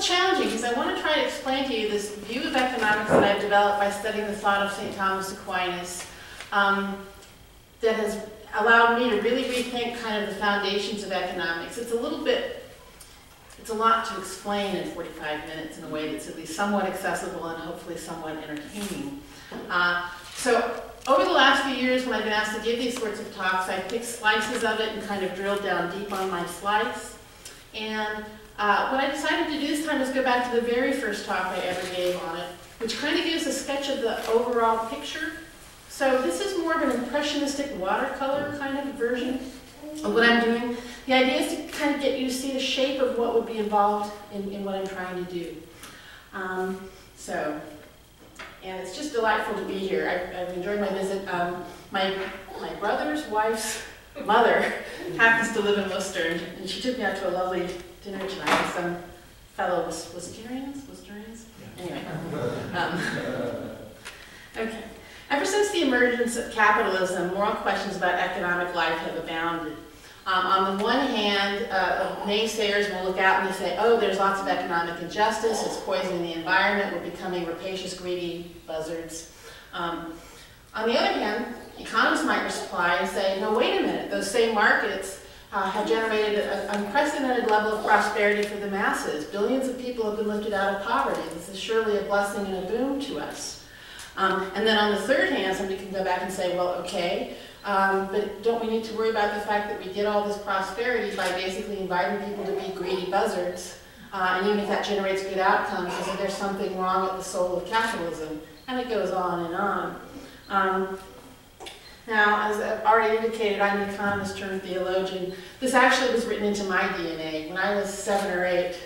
challenging because I want to try to explain to you this view of economics that I've developed by studying the thought of St. Thomas Aquinas um, that has allowed me to really rethink kind of the foundations of economics. It's a little bit, it's a lot to explain in 45 minutes in a way that's at least somewhat accessible and hopefully somewhat entertaining. Uh, so over the last few years when I've been asked to give these sorts of talks, I've picked slices of it and kind of drilled down deep on my slice. And uh, what I decided to do this time is go back to the very first talk I ever gave on it, which kind of gives a sketch of the overall picture. So this is more of an impressionistic watercolor kind of version of what I'm doing. The idea is to kind of get you to see the shape of what would be involved in, in what I'm trying to do. Um, so, and it's just delightful to be here. I, have enjoyed my visit. Um, my, my brother's wife's mother happens to live in Worcester, and she took me out to a lovely dinner tonight with some fellow. Worcesterians? Yeah. Anyway. Um, okay. Ever since the emergence of capitalism, moral questions about economic life have abounded. Um, on the one hand, uh, naysayers will look out and they say, oh, there's lots of economic injustice, it's poisoning the environment, we're becoming rapacious, greedy buzzards. Um, on the other hand, economists might reply and say, no, wait a minute, those same markets uh, have generated an unprecedented level of prosperity for the masses. Billions of people have been lifted out of poverty. This is surely a blessing and a boon to us. Um, and then on the third hand, somebody can go back and say, well, okay, um, but don't we need to worry about the fact that we get all this prosperity by basically inviting people to be greedy buzzards? Uh, and even if that generates good outcomes, isn't there something wrong with the soul of capitalism? And it goes on and on. Um, now, as I've already indicated, I'm an economist turned theologian. This actually was written into my DNA. When I was seven or eight,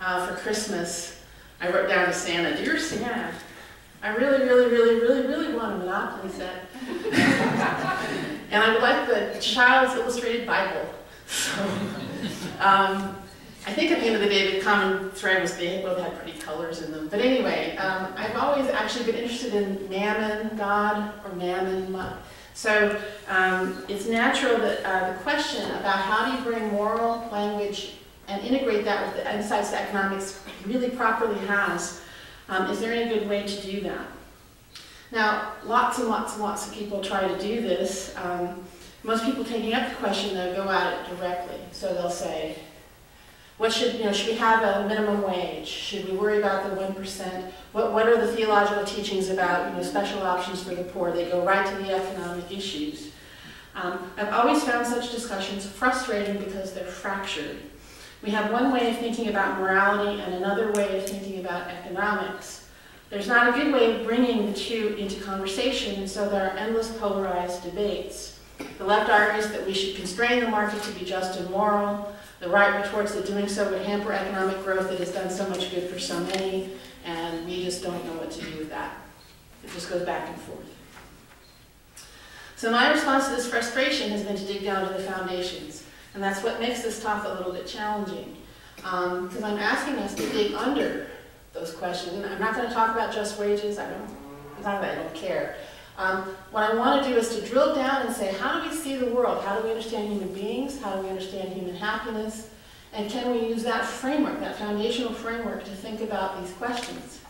uh, for Christmas, I wrote down to Santa, Dear Santa, I really, really, really, really, really want a Monopoly set. and I would like the Child's Illustrated Bible. So, um, I think at the end of the day, the common thread was they both had pretty colors in them. But anyway, um, I've always actually been interested in mammon, God, or mammon. So um, it's natural that uh, the question about how do you bring moral language and integrate that with the insights that economics really properly has, um, is there any good way to do that? Now, lots and lots and lots of people try to do this. Um, most people taking up the question, though, go at it directly. So they'll say, what should, you know, should we have a minimum wage? Should we worry about the 1%? What, what are the theological teachings about, you know, special options for the poor? They go right to the economic issues. Um, I've always found such discussions frustrating because they're fractured. We have one way of thinking about morality and another way of thinking about economics. There's not a good way of bringing the two into conversation, and so there are endless polarized debates. The left argues that we should constrain the market to be just and moral. The right retorts that doing so would hamper economic growth that has done so much good for so many, and we just don't know what to do with that. It just goes back and forth. So my response to this frustration has been to dig down to the foundations, and that's what makes this talk a little bit challenging, because um, I'm asking us to dig under those questions. I'm not going to talk about just wages. I don't. I don't care. Um, what I want to do is to drill down and say, how do we see the world? How do we understand human beings? How do we understand human happiness? And can we use that framework, that foundational framework, to think about these questions?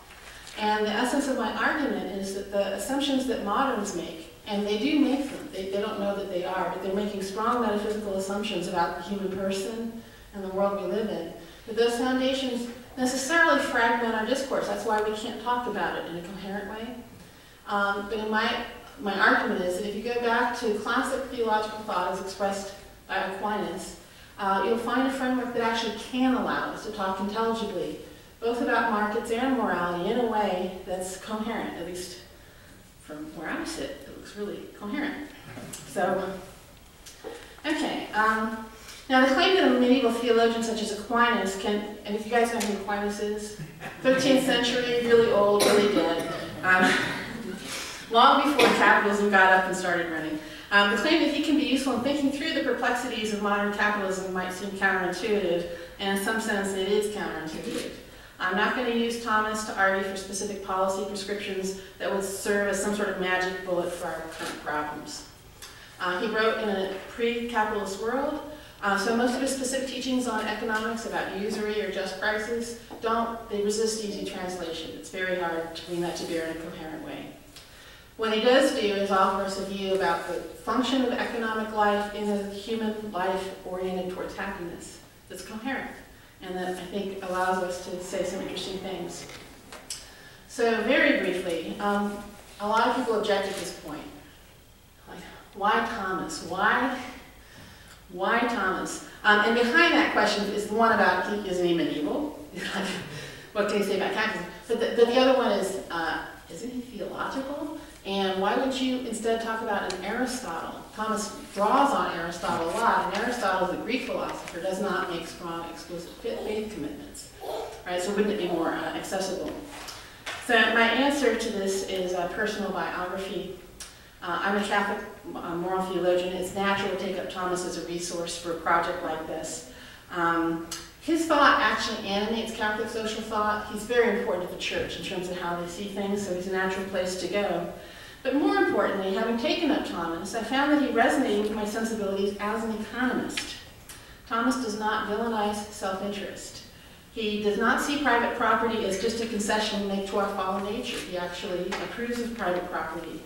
And the essence of my argument is that the assumptions that moderns make, and they do make them, they, they don't know that they are, but they're making strong metaphysical assumptions about the human person and the world we live in, that those foundations necessarily fragment our discourse. That's why we can't talk about it in a coherent way. Um, but in my, my argument is that if you go back to classic theological thought as expressed by Aquinas, uh, you'll find a framework that actually can allow us to talk intelligibly, both about markets and morality in a way that's coherent, at least from where I sit, it looks really coherent. So, okay. Um, now the claim that a medieval theologian such as Aquinas can, and if you guys know who Aquinas is, 13th century, really old, really dead. Um, long before capitalism got up and started running. Um, the claim that he can be useful in thinking through the perplexities of modern capitalism might seem counterintuitive, and in some sense it is counterintuitive. I'm not going to use Thomas to argue for specific policy prescriptions that would serve as some sort of magic bullet for our current problems. Uh, he wrote in a pre-capitalist world, Uh, so most of his specific teachings on economics about usury or just prices don't, they resist easy translation. It's very hard to bring that to bear in a coherent way. What he does do is offer us a view about the function of economic life in a human life oriented towards happiness that's coherent and that I think allows us to say some interesting things. So very briefly, um, a lot of people object at this point. Like, why Thomas? Why, why Thomas? Um, and behind that question is the one about, isn't he medieval? what can he say about capitalism? But the, the, the other one is, uh, isn't he theological? And why would you instead talk about an Aristotle? Thomas draws on Aristotle a lot, and Aristotle, the Greek philosopher, does not make strong explicit faith commitments. Right, so wouldn't it be more uh, accessible? So my answer to this is a personal biography. Uh, I'm a Catholic uh, moral theologian. It's natural to take up Thomas as a resource for a project like this. Um, his thought actually animates Catholic social thought. He's very important to the church in terms of how they see things, so he's a natural place to go. But more importantly, having taken up Thomas, I found that he resonated with my sensibilities as an economist. Thomas does not villainize self-interest. He does not see private property as just a concession made to our fallen nature. He actually approves of private property.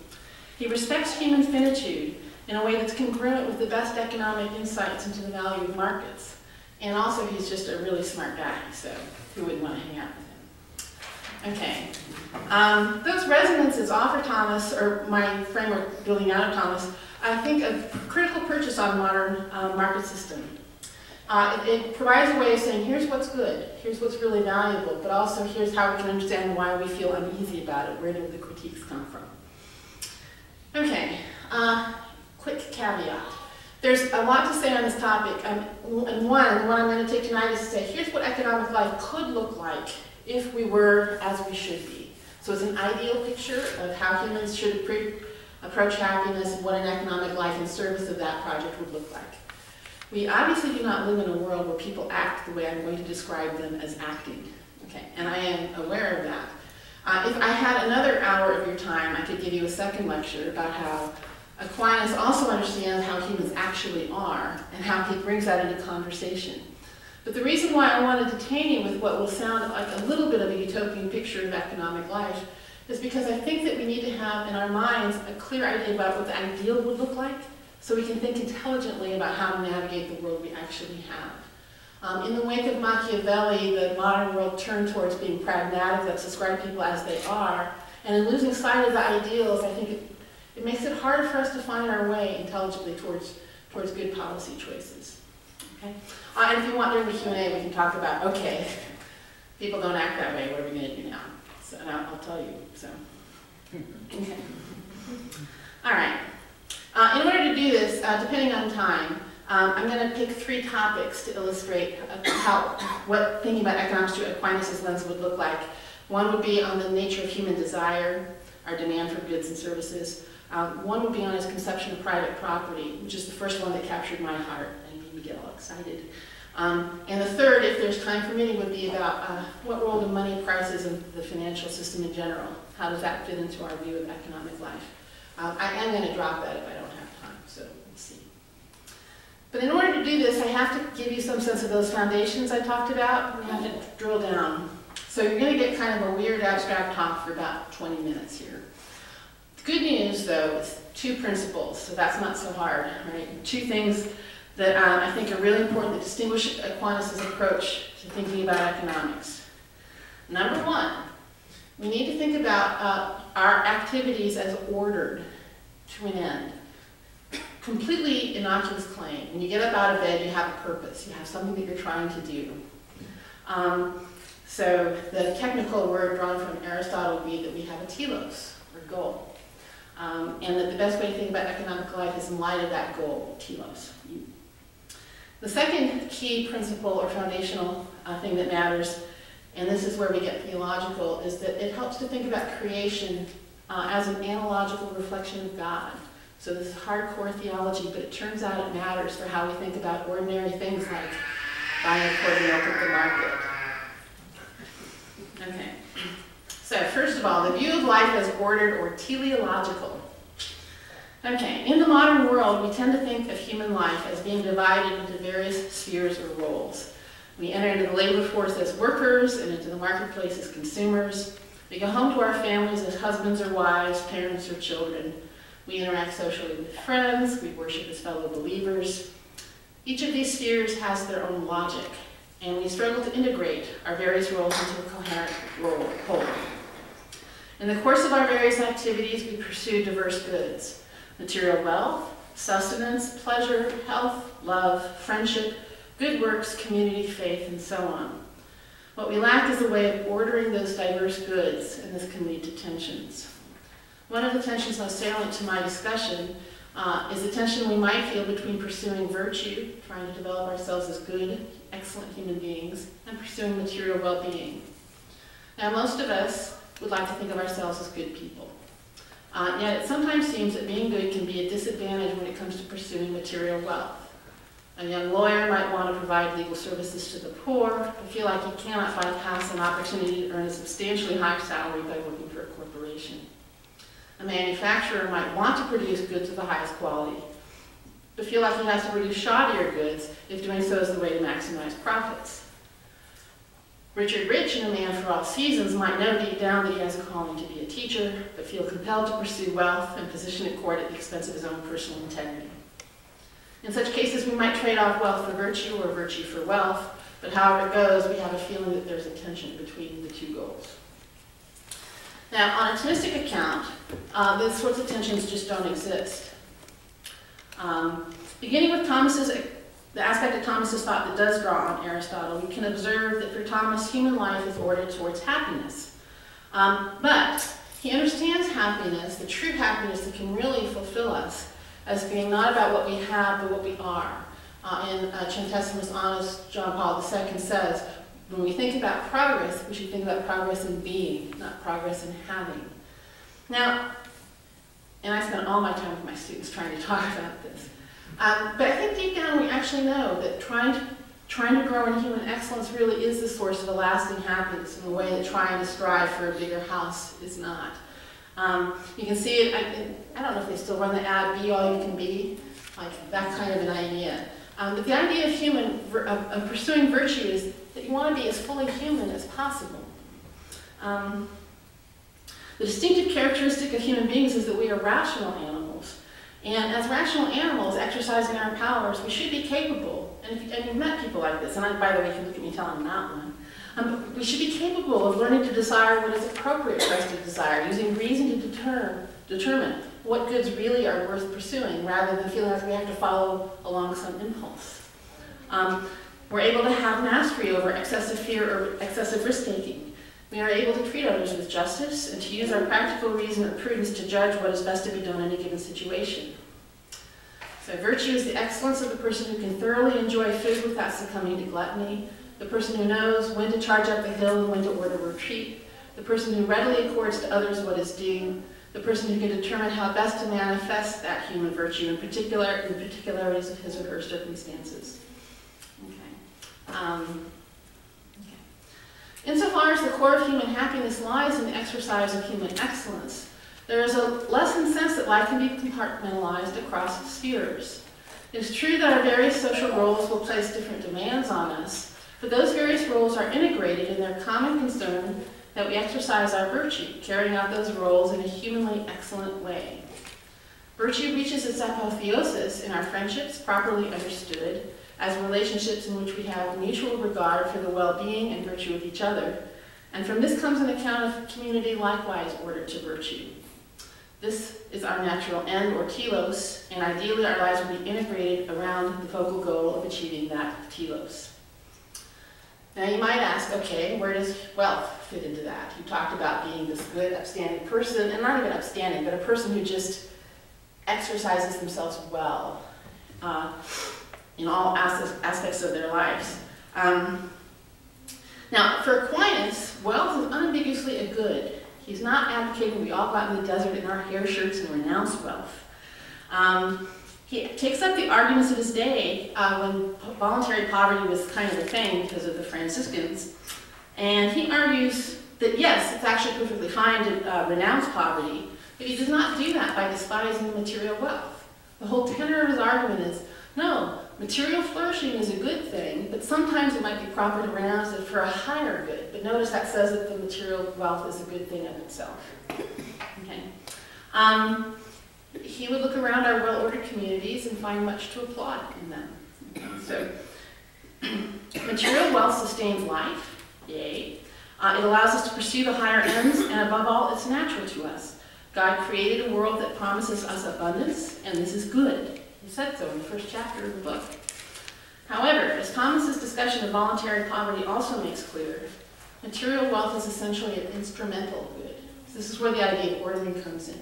He respects human finitude in a way that's congruent with the best economic insights into the value of markets. And also, he's just a really smart guy, so who wouldn't want to hang out? Okay. Um, those resonances offer Thomas, or my framework building out of Thomas, I think a critical purchase on modern uh, market system. Uh, it, it, provides a way of saying, here's what's good, here's what's really valuable, but also here's how we can understand why we feel uneasy about it, where do the critiques come from. Okay, uh, quick caveat. There's a lot to say on this topic, um, and one, the one I'm going to take tonight is to say, here's what economic life could look like if we were as we should be. So it's an ideal picture of how humans should approach happiness and what an economic life in service of that project would look like. We obviously do not live in a world where people act the way I'm going to describe them as acting. Okay, and I am aware of that. Uh, if I had another hour of your time, I could give you a second lecture about how Aquinas also understands how humans actually are and how he brings that into conversation. But the reason why I want to detain you with what will sound like a little bit of a utopian picture of economic life is because I think that we need to have in our minds a clear idea about what the ideal would look like so we can think intelligently about how to navigate the world we actually have. Um, in the wake of Machiavelli, the modern world turned towards being pragmatic, let's describe people as they are, and in losing sight of the ideals, I think it, it makes it harder for us to find our way intelligently towards, towards good policy choices. Okay? Uh, and if you want during the Q&A, we can talk about, okay, people don't act that way, what are we going to do now? So, and I'll, I'll tell you, so. Okay. All right. Uh, in order to do this, uh, depending on time, um, I'm going to pick three topics to illustrate uh, how, what thinking about economics through Aquinas' lens would look like. One would be on the nature of human desire, our demand for goods and services. Um, one would be on his conception of private property, which is the first one that captured my heart and made me get all excited. Um, and the third, if there's time permitting, would be about uh, what role do money prices in the financial system in general? How does that fit into our view of economic life? Um, I am going to drop that if I don't have time, so we'll see. But in order to do this, I have to give you some sense of those foundations I talked about. We have to drill down. So you're going to get kind of a weird abstract talk for about 20 minutes here. The good news, though, is two principles, so that's not so hard, right? Two things that um, I think are really important that distinguish Aquinas' approach to thinking about economics. Number one, we need to think about uh, our activities as ordered to an end. Completely innocuous claim. When you get up out of bed, you have a purpose. You have something that you're trying to do. Um, so the technical word drawn from Aristotle would be that we have a telos, or goal. Um, and that the best way to think about economic life is in light of that goal, telos. The second key principle or foundational uh, thing that matters and this is where we get theological, is that it helps to think about creation uh, as an analogical reflection of God. So this is hardcore theology, but it turns out it matters for how we think about ordinary things like buying a quart milk at the market. Okay. So first of all, the view of life as ordered or teleological. Okay, in the modern world, we tend to think of human life as being divided into various spheres or roles. We enter into the labor force as workers and into the marketplace as consumers. We go home to our families as husbands or wives, parents or children. We interact socially with friends. We worship as fellow believers. Each of these spheres has their own logic, and we struggle to integrate our various roles into a coherent role, whole. In the course of our various activities, we pursue diverse goods, material wealth, sustenance, pleasure, health, love, friendship, good works, community, faith, and so on. What we lack is a way of ordering those diverse goods, and this can lead to tensions. One of the tensions most salient to my discussion uh, is the tension we might feel between pursuing virtue, trying to develop ourselves as good, excellent human beings, and pursuing material well-being. Now, most of us would like to think of ourselves as good people. Uh, yet it sometimes seems that being good can be a disadvantage when it comes to pursuing material wealth. A young lawyer might want to provide legal services to the poor, but feel like he cannot bypass an opportunity to earn a substantially higher salary by working for a corporation. A manufacturer might want to produce goods of the highest quality, but feel like he has to produce shoddier goods if doing so is the way to maximize profits. Richard Rich in A Man for All Seasons might know deep down that he has a calling to be a teacher, but feel compelled to pursue wealth and position at court at the expense of his own personal integrity. In such cases, we might trade off wealth for virtue or virtue for wealth, but however it goes, we have a feeling that there's a tension between the two goals. Now, on a Thomistic account, uh, these sorts of tensions just don't exist. Um, beginning with Thomas's, the aspect of Thomas's thought that does draw on Aristotle, we can observe that for Thomas, human life is ordered towards happiness. Um, but he understands happiness, the true happiness that can really fulfill us, as being not about what we have, but what we are. Uh, in uh, Centesimus John Paul II says, when we think about progress, we should think about progress in being, not progress in having. Now, and I spend all my time with my students trying to talk about this. Um, but I think deep down we actually know that trying to, trying to grow in human excellence really is the source of a lasting happiness in a way that trying to strive for a bigger house is not. Um, you can see it, I, I, don't know if they still run the ad, be all you can be, like that kind of an idea. Um, but the idea of human, of, of, pursuing virtue is that you want to be as fully human as possible. Um, the distinctive characteristic of human beings is that we are rational animals. And as rational animals exercising our powers, we should be capable, and, if, and you've met people like this, and I, by the way, you can look at me telling them that one, um, we should be capable of learning to desire what is appropriate for us to desire, using reason to deter, determine what goods really are worth pursuing, rather than feeling like we have to follow along some impulse. Um, we're able to have mastery over excessive fear or excessive risk-taking. We are able to treat others with justice and to use our practical reason or prudence to judge what is best to be done in a given situation. So virtue is the excellence of the person who can thoroughly enjoy food without succumbing to gluttony, the person who knows when to charge up the hill and when to order retreat, the person who readily accords to others what is due, the person who can determine how best to manifest that human virtue, in particular, in particularities of his or her circumstances. Okay. Um. Insofar as the core of human happiness lies in the exercise of human excellence, there is a lessened sense that life can be compartmentalized across spheres. It is true that our various social roles will place different demands on us, but those various roles are integrated in their common concern that we exercise our virtue, carrying out those roles in a humanly excellent way. Virtue reaches its apotheosis in our friendships, properly understood, as relationships in which we have mutual regard for the well-being and virtue of each other, and from this comes an account of community likewise ordered to virtue. This is our natural end, or telos, and ideally our lives will be integrated around the focal goal of achieving that telos. Now you might ask, okay, where does wealth fit into that? You talked about being this good, upstanding person, and not even upstanding, but a person who just exercises themselves well uh, in all aspects of their lives. Um, now, for Aquinas, wealth is unambiguously a good. He's not advocating we all go out in the desert in our hair shirts and renounce wealth. Um, he takes up the arguments of his day uh, when voluntary poverty was kind of a thing because of the Franciscans. And he argues that yes, it's actually perfectly fine to uh, renounce poverty, But he does not do that by despising material wealth. The whole tenor of his argument is, no, material flourishing is a good thing, but sometimes it might be proper to renounce it for a higher good. But notice that says that the material wealth is a good thing in itself. Okay. Um, he would look around our well-ordered communities and find much to applaud in them. So, material wealth sustains life, yay. Uh, it allows us to pursue the higher ends, and above all, it's natural to us. God created a world that promises us abundance, and this is good. He said so in the first chapter of the book. However, as Thomas's discussion of voluntary poverty also makes clear, material wealth is essentially an instrumental good. This is where the idea of ordering comes in.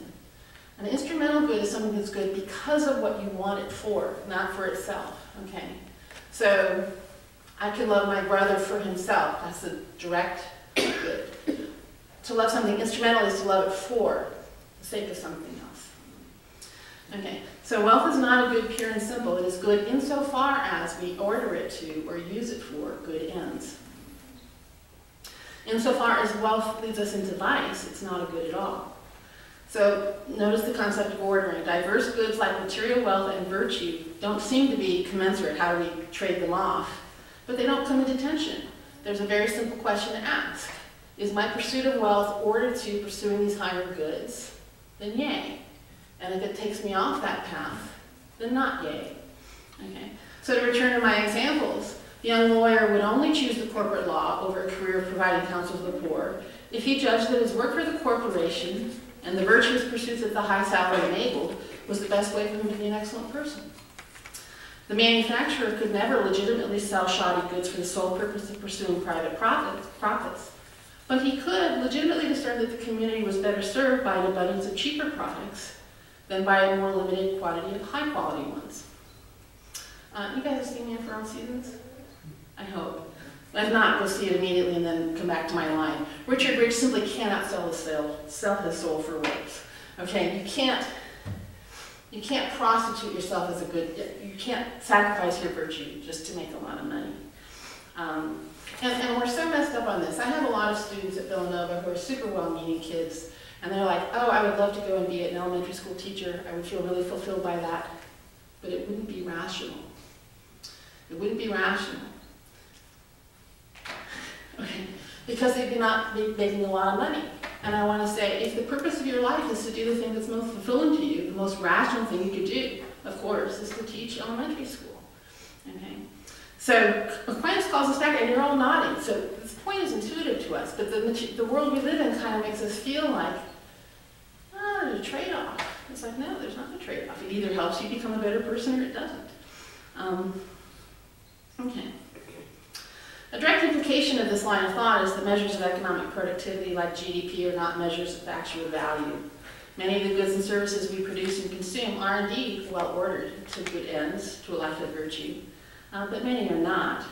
An instrumental good is something that's good because of what you want it for, not for itself. Okay? So I can love my brother for himself. That's the direct good. To love something instrumental is to love it for the sake of something. Okay, so wealth is not a good pure and simple. It is good insofar as we order it to or use it for good ends. Insofar as wealth leads us into vice, it's not a good at all. So notice the concept of ordering. Diverse goods like material wealth and virtue don't seem to be commensurate. How do we trade them off? But they don't come into tension. There's a very simple question to ask. Is my pursuit of wealth ordered to pursuing these higher goods? Then yay. And if it takes me off that path, then not yay. Okay. So to return to my examples, the young lawyer would only choose the corporate law over a career of providing counsel to the poor if he judged that his work for the corporation and the virtuous pursuits that the high salary enabled was the best way for him to be an excellent person. The manufacturer could never legitimately sell shoddy goods for the sole purpose of pursuing private profits, profits, but he could legitimately discern that the community was better served by an abundance of cheaper products than by a more limited quantity of high quality ones. Uh, you guys have seen Man for All Seasons? I hope. If not, go see it immediately and then come back to my line. Richard Rich simply cannot sell his soul, sell his soul for words. Okay, you can't, you can't prostitute yourself as a good, you can't sacrifice your virtue just to make a lot of money. Um, and, and we're so messed up on this. I have a lot of students at Villanova who are super well-meaning kids, and they're like, oh, I would love to go and be an elementary school teacher. I would feel really fulfilled by that. But it wouldn't be rational. It wouldn't be rational. Okay. Because they would be not be making a lot of money. And I want to say, if the purpose of your life is to do the thing that's most fulfilling to you, the most rational thing you could do, of course, is to teach elementary school. Okay? So Aquinas calls us back, and you're all nodding. So this point is intuitive to us, but the, the world we live in kind of makes us feel like, oh, there's a trade-off. It's like, no, there's not a trade-off. It either helps you become a better person or it doesn't. Um, okay. A direct implication of this line of thought is that measures of economic productivity like GDP are not measures of actual value. Many of the goods and services we produce and consume are indeed well ordered to good ends, to a life of virtue, uh, but many are not.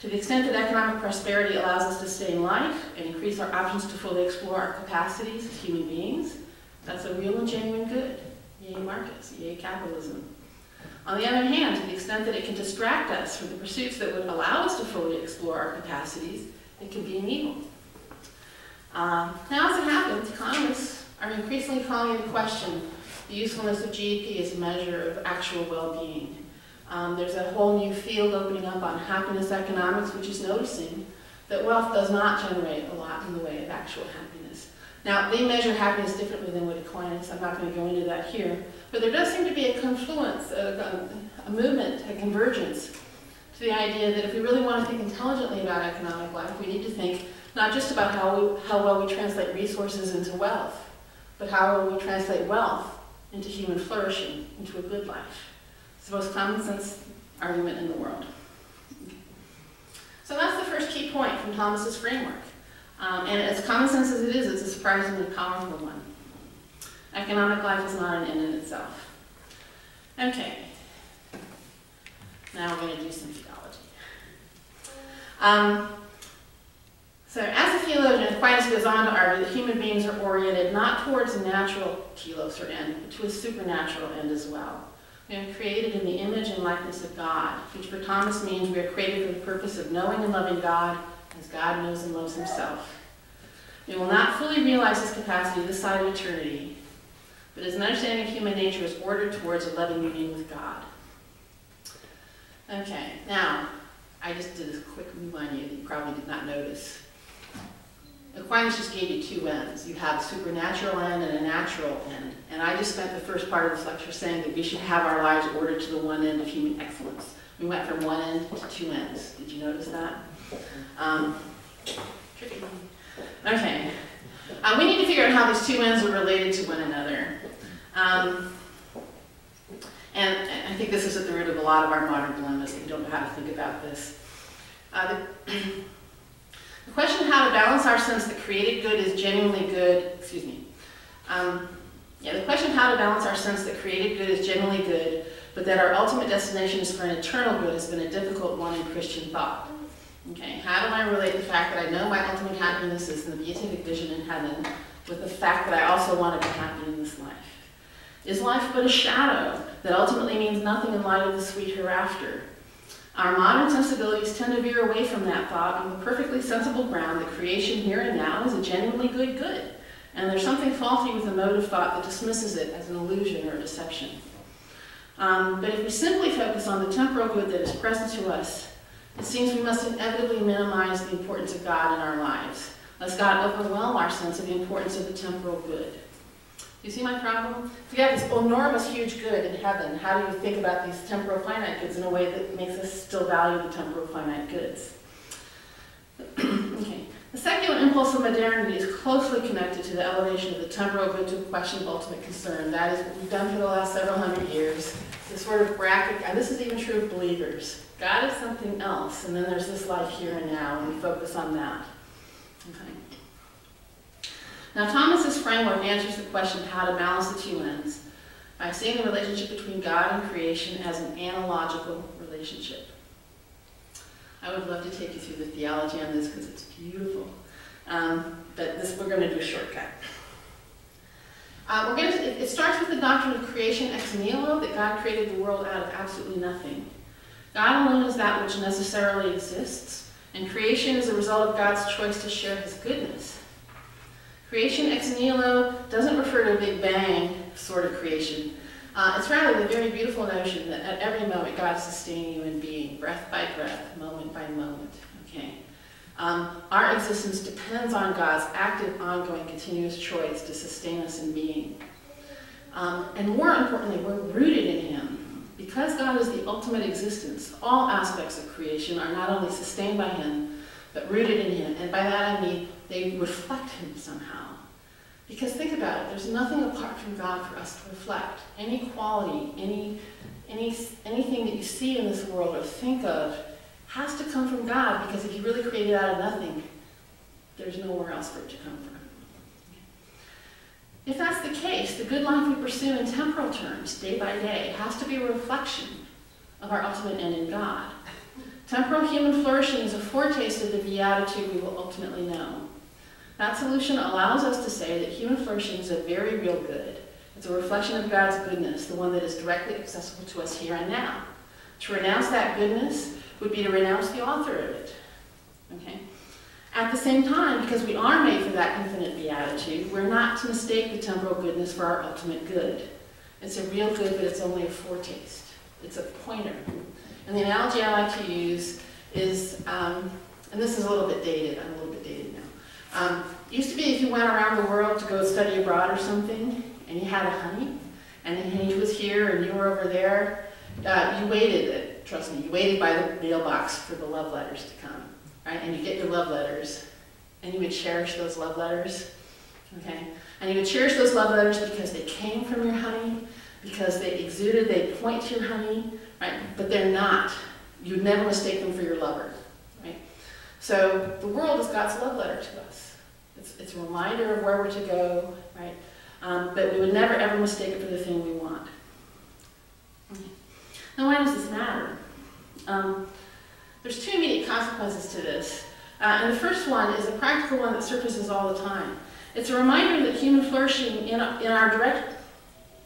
To the extent that economic prosperity allows us to stay in life and increase our options to fully explore our capacities as human beings, that's a real and genuine good. Yay markets, yay capitalism. On the other hand, to the extent that it can distract us from the pursuits that would allow us to fully explore our capacities, it can be an evil. Um, now, as it happens, economists are increasingly calling into question the usefulness of GDP as a measure of actual well-being. Um, there's a whole new field opening up on happiness economics, which is noticing that wealth does not generate a lot in the way of actual happiness. Now, they measure happiness differently than what Aquinas. I'm not going to go into that here. But there does seem to be a confluence, a, a movement, a convergence to the idea that if we really want to think intelligently about economic life, we need to think not just about how, we, how well we translate resources into wealth, but how well we translate wealth into human flourishing, into a good life. It's the most common sense argument in the world. So that's the first key point from Thomas's framework. Um, and as common sense as it is, it's a surprisingly powerful one. Economic life is not an end in itself. Okay. Now we're going to do some theology. Um, so as a theologian, Aquinas goes on to argue that human beings are oriented not towards a natural telos or end, but to a supernatural end as well. We are created in the image and likeness of God, which for Thomas means we are created for the purpose of knowing and loving God as God knows and loves himself. We will not fully realize this capacity this side of eternity, but as an understanding of human nature is ordered towards a loving union with God. Okay, now, I just did a quick move on you that you probably did not notice. Aquinas just gave you two ends. You have a supernatural end and a natural end. And I just spent the first part of this lecture saying that we should have our lives ordered to the one end of human excellence. We went from one end to two ends. Did you notice that? Um. Okay. Um, we need to figure out how these two ends are related to one another. Um, and I think this is at the root of a lot of our modern dilemmas. We don't know how to think about this. Uh, the, the, question how to balance our sense that created good is genuinely good, excuse me. Um, yeah, the question how to balance our sense that created good is genuinely good, but that our ultimate destination is for an eternal good has been a difficult one in Christian thought. Okay, how do I relate the fact that I know my ultimate happiness is in the beatific vision in heaven with the fact that I also want to be happy in this life? Is life but a shadow that ultimately means nothing in light of the sweet hereafter? Our modern sensibilities tend to veer away from that thought on the perfectly sensible ground that creation here and now is a genuinely good good, and there's something faulty with the mode of thought that dismisses it as an illusion or a deception. Um, but if we simply focus on the temporal good that is present to us, it seems we must inevitably minimize the importance of God in our lives, lest God overwhelm our sense of the importance of the temporal good. You see my problem? If you have this enormous, huge good in heaven, how do you think about these temporal finite goods in a way that makes us still value the temporal finite goods? okay. The secular impulse of modernity is closely connected to the elevation of the temporal good to a question of ultimate concern. That is what we've done for the last several hundred years. This sort of bracket, and this is even true of believers. God is something else, and then there's this life here and now, and we focus on that. Okay. Now, Thomas's framework answers the question how to balance the two ends by seeing the relationship between God and creation as an analogical relationship. I would love to take you through the theology on this because it's beautiful. Um, but this, we're going to do a shortcut. Uh, we're going to, it, it starts with the doctrine of creation ex nihilo, that God created the world out of absolutely nothing. God alone is that which necessarily exists, and creation is a result of God's choice to share his goodness. Creation ex nihilo doesn't refer to a big bang sort of creation. Uh, it's rather the very beautiful notion that at every moment God is sustaining you in being, breath by breath, moment by moment. Okay. Um, our existence depends on God's active, ongoing, continuous choice to sustain us in being. Um, and more importantly, we're rooted in Him. Because God is the ultimate existence, all aspects of creation are not only sustained by Him, but rooted in Him. And by that I mean they reflect Him somehow. Because think about it, there's nothing apart from God for us to reflect. Any quality, any, any, anything that you see in this world or think of has to come from God because if He really created out of nothing, there's nowhere else for it to come from. If that's the case, the good life we pursue in temporal terms, day by day, has to be a reflection of our ultimate end in God. Temporal human flourishing is a foretaste of the beatitude we will ultimately know. That solution allows us to say that human flourishing is a very real good. It's a reflection of God's goodness, the one that is directly accessible to us here and now. To renounce that goodness would be to renounce the author of it. Okay? At the same time, because we are made for that infinite beatitude, we're not to mistake the temporal goodness for our ultimate good. It's a real good, but it's only a foretaste. It's a pointer. And the analogy I like to use is, um, and this is a little bit dated, I'm a little bit dated now. Um, used to be if you went around the world to go study abroad or something, and you had a honey, and the honey was here and you were over there, uh, you waited, trust me, you waited by the mailbox for the love letters to come right? And you get your love letters, and you would cherish those love letters, okay? And you would cherish those love letters because they came from your honey, because they exuded, they point to your honey, right? But they're not. You'd never mistake them for your lover? So the world is God's love letter to us. It's, it's a reminder of where we're to go, right? Um, but we would never ever mistake it for the thing we want. Okay. Now, why does this matter? Um, there's two immediate consequences to this. Uh, and the first one is a practical one that surfaces all the time. It's a reminder that human flourishing in, in our direct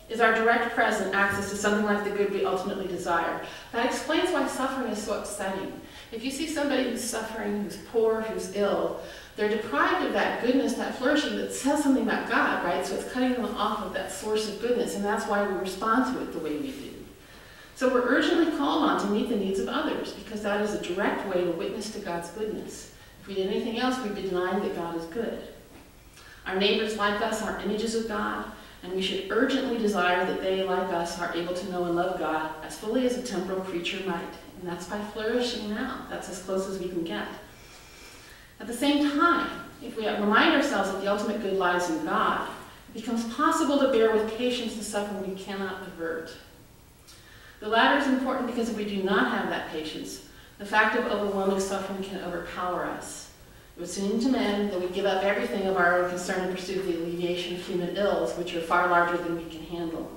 is our direct present access to something like the good we ultimately desire. That explains why suffering is so upsetting. If you see somebody who's suffering, who's poor, who's ill, they're deprived of that goodness, that flourishing that says something about God, right? So it's cutting them off of that source of goodness, and that's why we respond to it the way we do. So we're urgently called on to meet the needs of others, because that is a direct way to witness to God's goodness. If we did anything else, we'd be denying that God is good. Our neighbors, like us, are images of God, and we should urgently desire that they, like us, are able to know and love God as fully as a temporal creature might. And that's by flourishing now. That's as close as we can get. At the same time, if we remind ourselves that the ultimate good lies in God, it becomes possible to bear with patience the suffering we cannot avert. The latter is important because if we do not have that patience, the fact of overwhelming suffering can overpower us. It would seem to men that we give up everything of our own concern in pursuit of the alleviation of human ills, which are far larger than we can handle.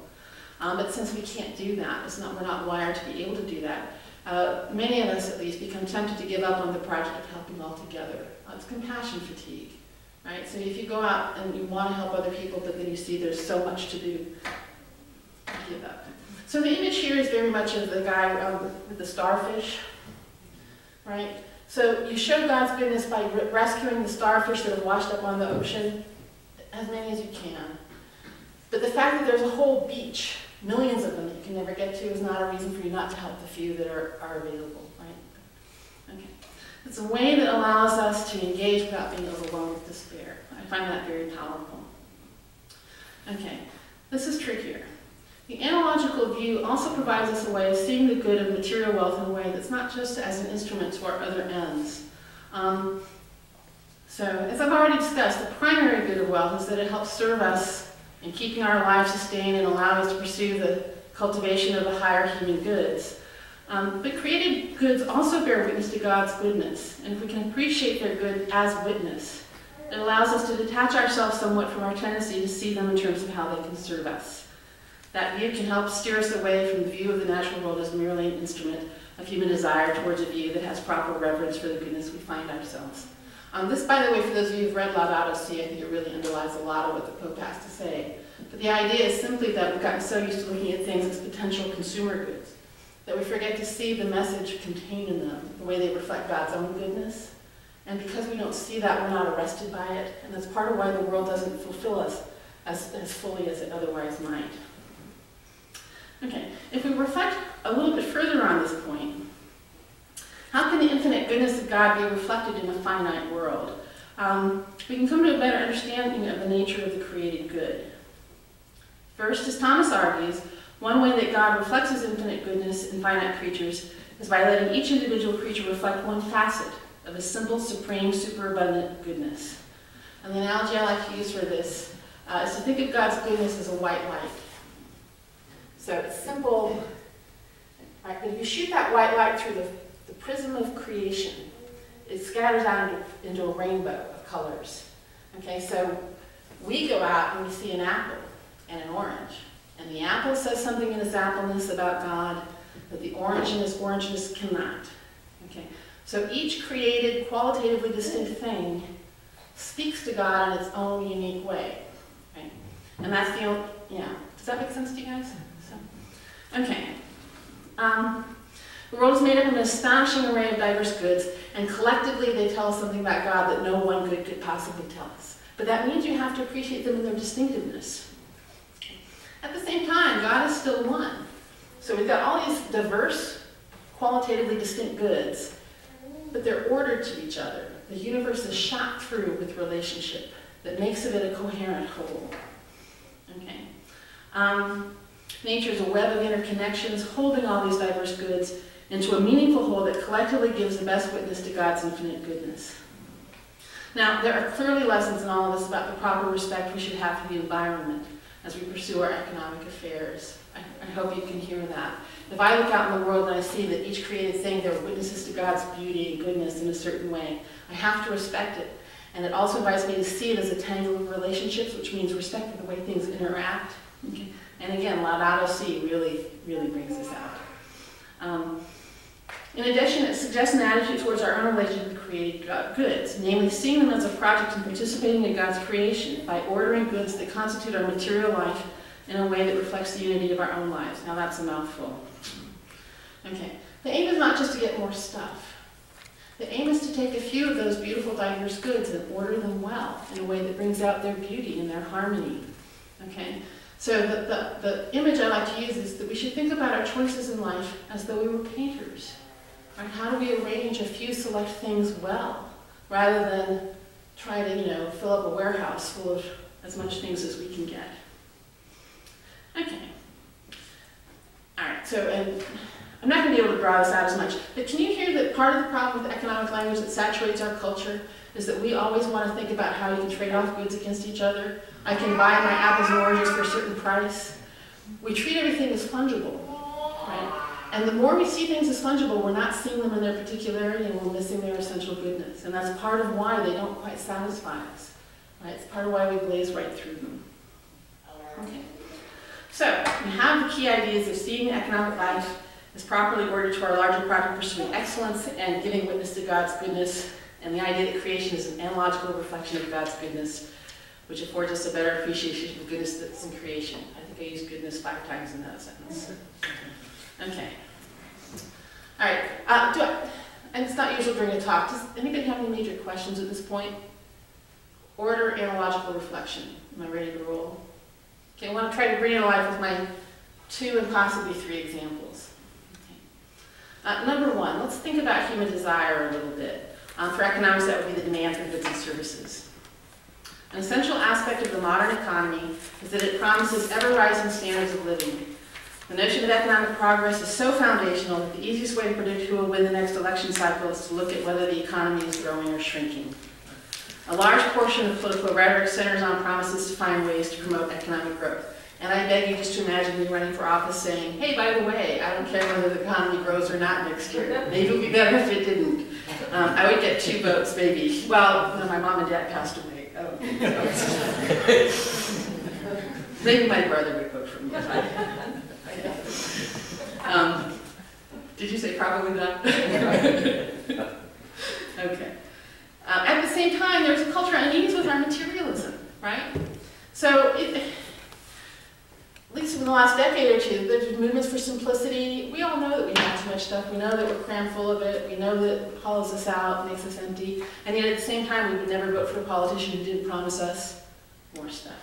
Um, but since we can't do that, it's not, we're not wired to be able to do that, uh, many of us at least become tempted to give up on the project of helping altogether. Uh, it's compassion fatigue, right? So if you go out and you want to help other people, but then you see there's so much to do, give up. So the image here is very much of the guy um, with the starfish, right? So you show God's goodness by re rescuing the starfish that have washed up on the ocean, as many as you can. But the fact that there's a whole beach millions of them that you can never get to is not a reason for you not to help the few that are, are available, right? Okay. It's a way that allows us to engage without being overwhelmed with despair. I find that very powerful. Okay, this is trickier. The analogical view also provides us a way of seeing the good of material wealth in a way that's not just as an instrument to our other ends. Um, so, as I've already discussed, the primary good of wealth is that it helps serve us and keeping our lives sustained and allowing us to pursue the cultivation of the higher human goods. Um, but created goods also bear witness to God's goodness, and if we can appreciate their good as witness, it allows us to detach ourselves somewhat from our tendency to see them in terms of how they can serve us. That view can help steer us away from the view of the natural world as merely an instrument of human desire towards a view that has proper reverence for the goodness we find ourselves. Um, this, by the way, for those of you who've read Laudato Si, I think it really underlies a lot of what the Pope has to say. But the idea is simply that we've gotten so used to looking at things as potential consumer goods that we forget to see the message contained in them, the way they reflect God's own goodness. And because we don't see that, we're not arrested by it. And that's part of why the world doesn't fulfill us as, as fully as it otherwise might. Okay, if we reflect a little bit further on this point, how can the infinite goodness of God be reflected in a finite world? Um, we can come to a better understanding of the nature of the created good. First, as Thomas argues, one way that God reflects his infinite goodness in finite creatures is by letting each individual creature reflect one facet of his simple, supreme, superabundant goodness. And the analogy I like to use for this uh, is to think of God's goodness as a white light. So it's simple, right? If you shoot that white light through the the prism of creation, it scatters out into, a rainbow of colors. Okay, so we go out and we see an apple and an orange. And the apple says something in its appleness about God that the orange in its orangeness cannot. Okay, so each created, qualitatively distinct thing speaks to God in its own unique way. Right? And that's the only, yeah. Does that make sense to you guys? So, okay. Um, the world is made up of an astonishing array of diverse goods, and collectively they tell us something about God that no one good could possibly tell us. But that means you have to appreciate them in their distinctiveness. At the same time, God is still one. So we've got all these diverse, qualitatively distinct goods, but they're ordered to each other. The universe is shot through with relationship that makes of it a coherent whole. Okay. Um, nature is a web of interconnections holding all these diverse goods into a meaningful whole that collectively gives the best witness to God's infinite goodness. Now, there are clearly lessons in all of this about the proper respect we should have for the environment as we pursue our economic affairs. I, I hope you can hear that. If I look out in the world and I see that each created thing, they're witnesses to God's beauty and goodness in a certain way, I have to respect it. And it also invites me to see it as a tangle of relationships, which means respect for the way things interact. Okay? And again, Laudato Si really, really brings this out. Um, in addition, it suggests an attitude towards our own relation with created goods, namely seeing them as a project and participating in God's creation by ordering goods that constitute our material life in a way that reflects the unity of our own lives. Now that's a mouthful. Okay, the aim is not just to get more stuff. The aim is to take a few of those beautiful diverse goods and order them well in a way that brings out their beauty and their harmony. Okay? So the, the, the image I like to use is that we should think about our choices in life as though we were painters. Right? How do we arrange a few select things well, rather than try to, you know, fill up a warehouse full of as much things as we can get. Okay. All right, so, and I'm not going to be able to draw this out as much, but can you hear that part of the problem with economic language that saturates our culture is that we always want to think about how you can trade off goods against each other? I can buy my apples and oranges for a certain price. We treat everything as fungible, right? And the more we see things as fungible, we're not seeing them in their particularity and we're missing their essential goodness. And that's part of why they don't quite satisfy us. Right? It's part of why we blaze right through them. Okay. So, we have the key ideas of seeing economic life as properly ordered to our larger project pursuing excellence and giving witness to God's goodness, and the idea that creation is an analogical reflection of God's goodness, which affords us a better appreciation of goodness that's in creation. I think I used goodness five times in that sentence. Okay. All right. Uh, do I, and it's not usual during a talk. Does anybody have any major questions at this point? Order, analogical reflection. Am I ready to roll? Okay, I want to try to bring it alive with my two and possibly three examples. Okay. Uh, number one, let's think about human desire a little bit. Um, for economics, that would be the demand for goods and services. An essential aspect of the modern economy is that it promises ever-rising standards of living the notion of economic progress is so foundational that the easiest way to predict who will win the next election cycle is to look at whether the economy is growing or shrinking. A large portion of political rhetoric centers on promises to find ways to promote economic growth. And I beg you just to imagine me running for office saying, hey, by the way, I don't care whether the economy grows or not next year. Maybe it would be better if it didn't. Um, I would get two votes, maybe. Well, my mom and dad passed away. Oh, maybe my brother would vote for me. Um, did you say probably not? okay. Uh, at the same time, there's a culture unease with our materialism, right? So, it, at least in the last decade or two, there's movements for simplicity. We all know that we have too much stuff. We know that we're crammed full of it. We know that it hollows us out, makes us empty. And yet at the same time, we would never vote for a politician who didn't promise us more stuff.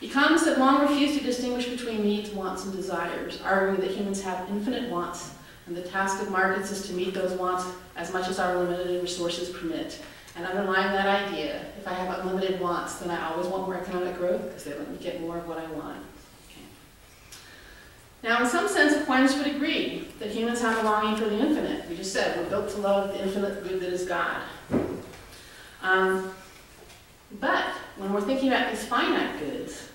Economists have long refused to distinguish between needs, wants, and desires, arguing that humans have infinite wants, and the task of markets is to meet those wants as much as our limited resources permit. And underlying that idea, if I have unlimited wants, then I always want more economic growth because they let me get more of what I want. Okay. Now, in some sense, Aquinas would agree that humans have a longing for the infinite. We just said we're built to love the infinite good that is God. Um, but when we're thinking about these finite goods,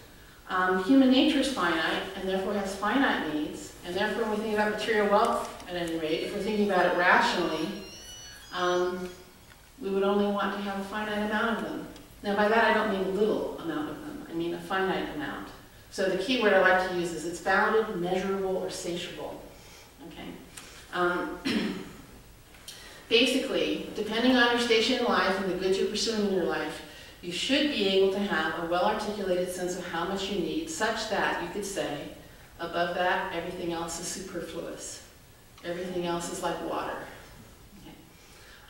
um, human nature is finite and therefore has finite needs, and therefore when we think about material wealth, at any rate, if we're thinking about it rationally, um, we would only want to have a finite amount of them. Now by that I don't mean a little amount of them, I mean a finite amount. So the key word I like to use is it's bounded, measurable, or satiable. Okay. Um, basically, depending on your station in life and the goods you're pursuing in your life, you should be able to have a well-articulated sense of how much you need, such that you could say, above that, everything else is superfluous. Everything else is like water. Okay.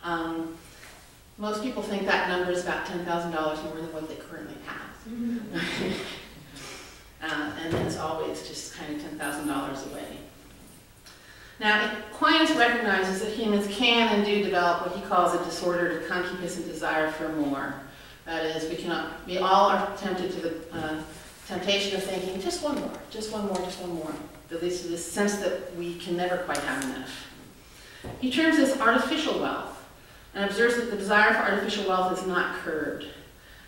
Um, most people think that number is about $10,000 more than what they currently have. uh, and it's always just kind of $10,000 away. Now, Aquinas recognizes that humans can and do develop what he calls a disordered concupiscent desire for more. That is, we cannot, we all are tempted to the uh, temptation of thinking, just one more, just one more, just one more. At least to the sense that we can never quite have enough. He terms this artificial wealth and observes that the desire for artificial wealth is not curbed.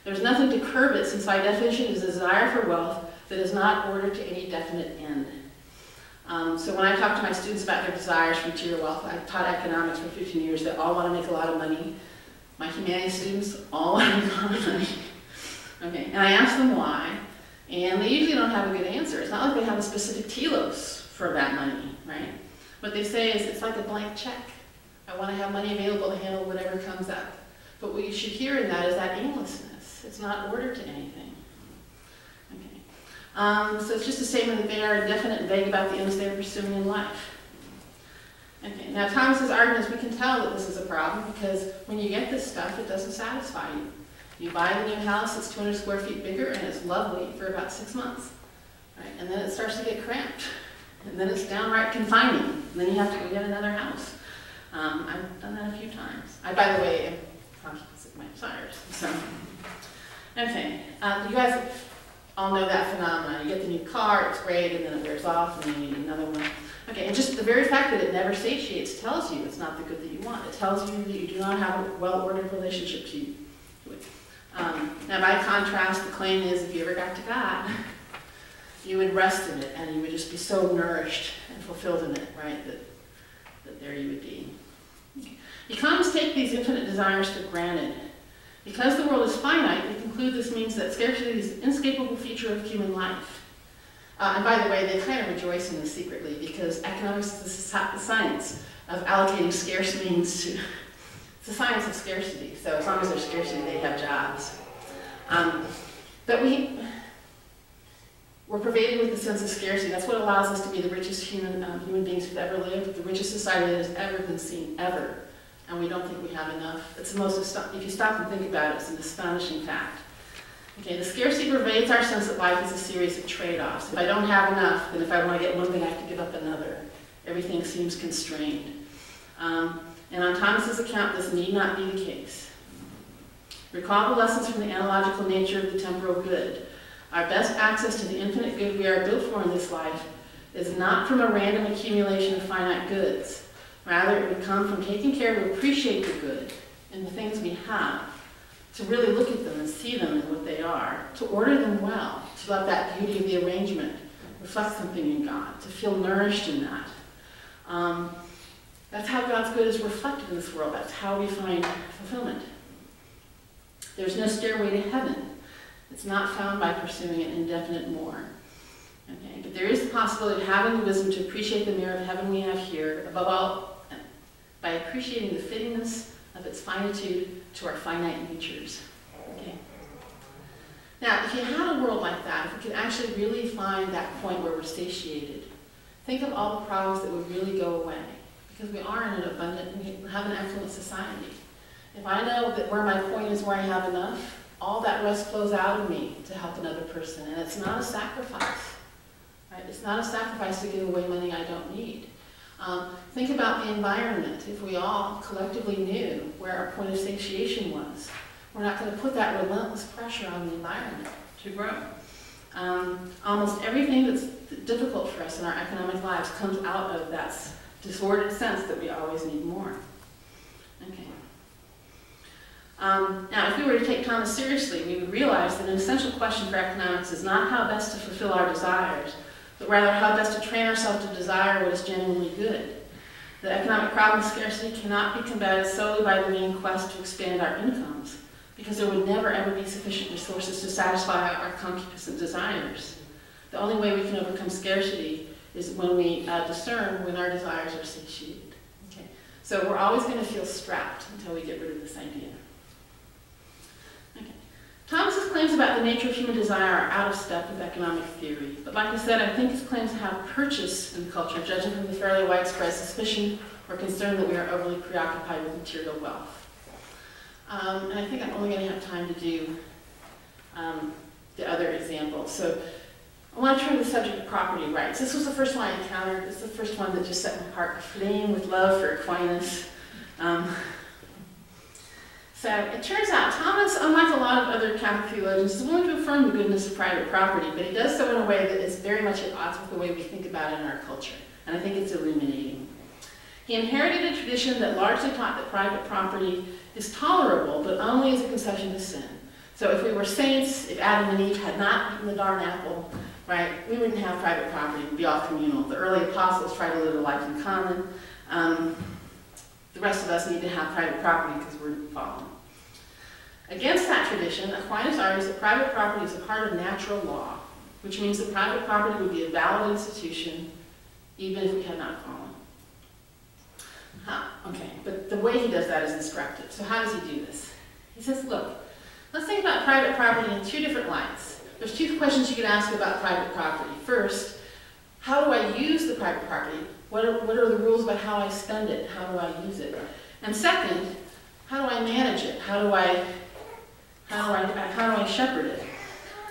There's nothing to curb it since by definition it is a desire for wealth that is not ordered to any definite end. Um, so when I talk to my students about their desires for material wealth, I've taught economics for 15 years, they all want to make a lot of money. My humanities students all want to make money. Okay, and I ask them why, and they usually don't have a good answer. It's not like they have a specific telos for that money, right? What they say is it's like a blank check. I want to have money available to handle whatever comes up. But what you should hear in that is that aimlessness. It's not ordered to anything. Okay. Um, so it's just a statement that they are indefinite and vague about the ends they're pursuing in life. Okay, now Thomas's argument is we can tell that this is a problem because when you get this stuff, it doesn't satisfy you. You buy the new house, it's 200 square feet bigger, and it's lovely for about six months. Right? And then it starts to get cramped. And then it's downright confining. And then you have to go get another house. Um, I've done that a few times. I, by the way, am conscious of my desires. So, okay. Uh, you guys all know that phenomenon. You get the new car, it's great, and then it wears off, and then you need another one. Okay, and just the very fact that it never satiates tells you it's not the good that you want. It tells you that you do not have a well-ordered relationship to you. Um, now, by contrast, the claim is if you ever got to God, you would rest in it and you would just be so nourished and fulfilled in it, right, that, that there you would be. Economists take these infinite desires for granted. Because the world is finite, they conclude this means that scarcity is an inescapable feature of human life. Uh, and by the way, they kind of rejoice in this secretly because economics is the science of allocating scarce means to, it's the science of scarcity. So as long as there's scarcity, they have jobs. Um, but we, we're pervaded with the sense of scarcity. That's what allows us to be the richest human, um, human beings who've ever lived, the richest society that has ever been seen, ever. And we don't think we have enough. It's the most, if you stop and think about it, it's an astonishing fact. Okay, the scarcity pervades our sense that life is a series of trade-offs. If I don't have enough, then if I want to get one thing, I have to give up another. Everything seems constrained. Um, and on Thomas's account, this need not be the case. Recall the lessons from the analogical nature of the temporal good. Our best access to the infinite good we are built for in this life is not from a random accumulation of finite goods. Rather, it would come from taking care to appreciate the good and the things we have to really look at them and see them and what they are, to order them well, to let that beauty of the arrangement reflect something in God, to feel nourished in that. Um, that's how God's good is reflected in this world. That's how we find fulfillment. There's no stairway to heaven. It's not found by pursuing an indefinite more. Okay, but there is the possibility of having the wisdom to appreciate the mirror of heaven we have here, above all, by appreciating the fittingness of its finitude to our finite natures. Okay. Now, if you had a world like that, if we could actually really find that point where we're satiated, think of all the problems that would really go away. Because we are in an abundant, we have an affluent society. If I know that where my point is where I have enough, all that rest flows out of me to help another person. And it's not a sacrifice. Right? It's not a sacrifice to give away money I don't need. Um, think about the environment. If we all collectively knew where our point of satiation was, we're not going to put that relentless pressure on the environment to grow. Um, almost everything that's difficult for us in our economic lives comes out of that disordered sense that we always need more. Okay. Um, now, if we were to take Thomas seriously, we would realize that an essential question for economics is not how best to fulfill our desires, but rather how best to train ourselves to desire what is genuinely good. The economic problem of scarcity cannot be combated solely by the main quest to expand our incomes, because there would never ever be sufficient resources to satisfy our concupiscent desires. The only way we can overcome scarcity is when we uh, discern when our desires are satiated. Okay? So we're always going to feel strapped until we get rid of this idea. Thomas's claims about the nature of human desire are out of step with economic theory, but like I said, I think his claims have purchase in culture, judging from the fairly widespread suspicion or concern that we are overly preoccupied with material wealth. Um, and I think I'm only going to have time to do um, the other examples. So I want to turn to the subject of property rights. This was the first one I encountered. This is the first one that just set my heart aflame with love for Aquinas. Um, so it turns out Thomas, unlike a lot of other Catholic theologians, is willing to affirm the goodness of private property, but he does so in a way that is very much at odds with the way we think about it in our culture. And I think it's illuminating. He inherited a tradition that largely taught that private property is tolerable, but only as a concession to sin. So if we were saints, if Adam and Eve had not eaten the darn apple, right, we wouldn't have private property, we'd be all communal. The early apostles tried to live a life in common. Um, the rest of us need to have private property because we're fallen. Against that tradition, Aquinas argues that private property is a part of natural law, which means that private property would be a valid institution even if we had not fallen. Huh, okay, but the way he does that is instructive. So how does he do this? He says, look, let's think about private property in two different lights. There's two questions you could ask about private property. First, how do I use the private property? What are, what are the rules about how I spend it? How do I use it? And second, how do I manage it? How do I, how do I, how do I shepherd it?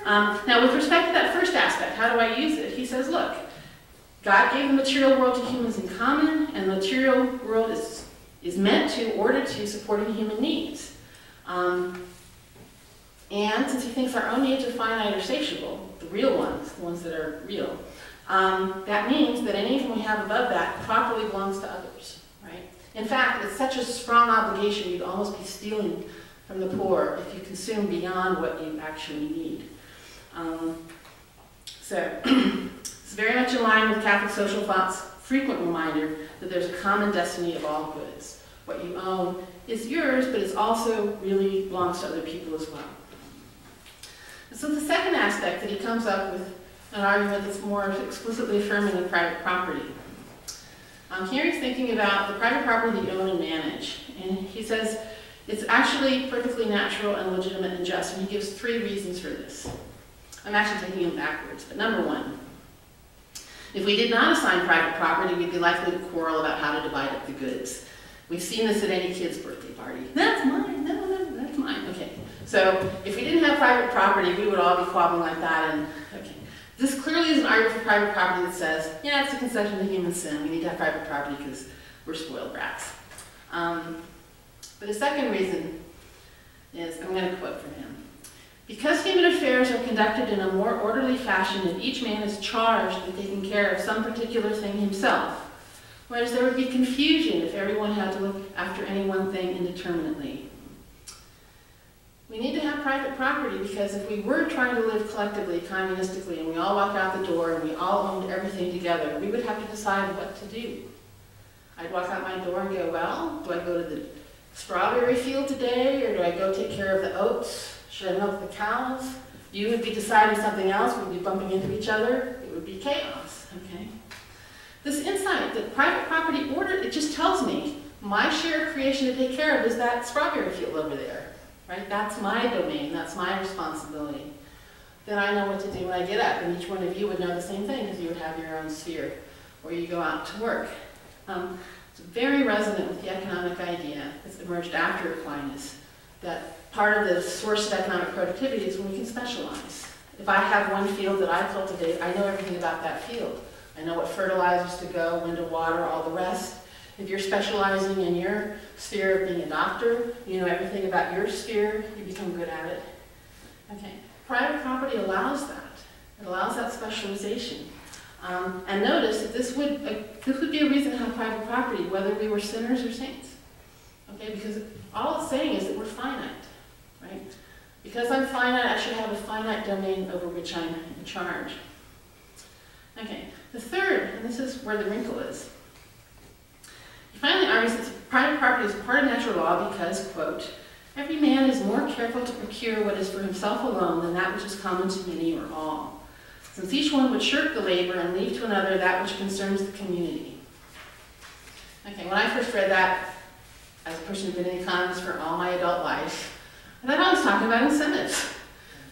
Um, now, with respect to that first aspect, how do I use it? He says, look, God gave the material world to humans in common, and the material world is, is meant to, order to, supporting human needs. Um, and since he thinks our own needs are finite or satiable, the real ones, the ones that are real, um, that means that anything we have above that properly belongs to others, right? In fact, it's such a strong obligation you'd almost be stealing from the poor if you consume beyond what you actually need. Um, so, it's very much in line with Catholic social thought's frequent reminder that there's a common destiny of all goods. What you own is yours, but it also really belongs to other people as well. So the second aspect that he comes up with an argument that's more explicitly affirming of private property. Um, here he's thinking about the private property that you own and manage. And he says it's actually perfectly natural and legitimate and just, and he gives three reasons for this. I'm actually taking them backwards, but number one, if we did not assign private property, we'd be likely to quarrel about how to divide up the goods. We've seen this at any kid's birthday party. That's mine, no, no, that's mine, okay. So if we didn't have private property, we would all be squabbling like that, and okay. This clearly is an argument for private property that says, yeah, it's a concession to human sin. We need to have private property because we're spoiled brats. Um, but a second reason is, I'm going to quote from him. Because human affairs are conducted in a more orderly fashion and each man is charged with taking care of some particular thing himself, whereas there would be confusion if everyone had to look after any one thing indeterminately. We need to have private property because if we were trying to live collectively, communistically, and we all walk out the door and we all owned everything together, we would have to decide what to do. I'd walk out my door and go, well, do I go to the strawberry field today or do I go take care of the oats? Should I milk the cows? You would be deciding something else, we'd be bumping into each other, it would be chaos, okay? This insight that private property order, it just tells me my share of creation to take care of is that strawberry field over there right? That's my domain, that's my responsibility. Then I know what to do when I get up, and each one of you would know the same thing because you would have your own sphere where you go out to work. Um, it's very resonant with the economic idea that's emerged after Aquinas, that part of the source of economic productivity is when we can specialize. If I have one field that I cultivate, I know everything about that field. I know what fertilizers to go, when to water, all the rest. If you're specializing in your sphere of being a doctor, you know everything about your sphere, you become good at it. Okay, private property allows that. It allows that specialization. Um, and notice that this would, uh, this would be a reason to have private property, whether we were sinners or saints. Okay, because all it's saying is that we're finite, right? Because I'm finite, I should have a finite domain over which I'm in charge. Okay, the third, and this is where the wrinkle is, he finally argues that private property is part of natural law because, quote, every man is more careful to procure what is for himself alone than that which is common to many or all, since each one would shirk the labor and leave to another that which concerns the community. Okay, when I first read that, as a person who's been in economics for all my adult life, I thought I was talking about incentives,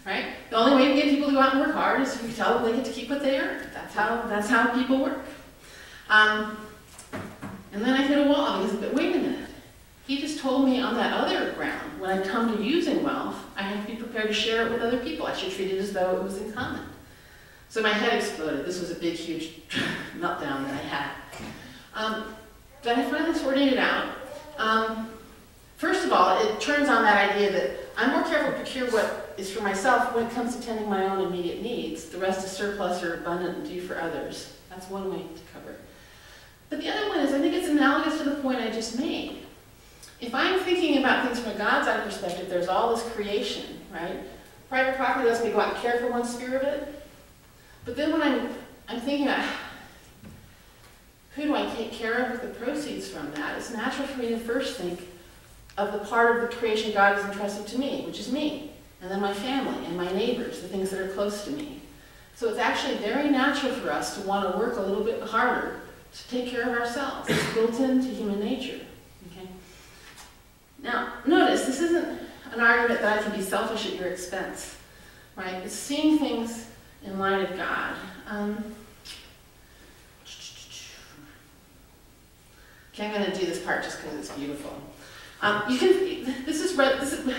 right? The only way to get people to go out and work hard is if you tell them they get to keep what they earn. That's how, that's how people work. Um, and then I hit a wall because, but wait a minute. He just told me on that other ground, when I come to using wealth, I have to be prepared to share it with other people. I should treat it as though it was in common. So my head exploded. This was a big, huge meltdown that I had. Um, but I finally sorted it out. Um, first of all, it turns on that idea that I'm more careful to procure what is for myself when it comes to tending my own immediate needs. The rest is surplus or abundant and due for others. That's one way to cover. But the other one is, I think it's analogous to the point I just made. If I'm thinking about things from a God's eye perspective, there's all this creation, right? Private property lets me go out and care for one sphere of it. But then when I'm, I'm thinking about who do I take care of with the proceeds from that, it's natural for me to first think of the part of the creation God has entrusted to me, which is me, and then my family and my neighbors, the things that are close to me. So it's actually very natural for us to want to work a little bit harder to take care of ourselves. It's built into human nature. Okay? Now, notice this isn't an argument that I can be selfish at your expense. Right? It's seeing things in light of God. Um, Okay, I'm going to do this part just because it's beautiful. Um, you can. This is, this is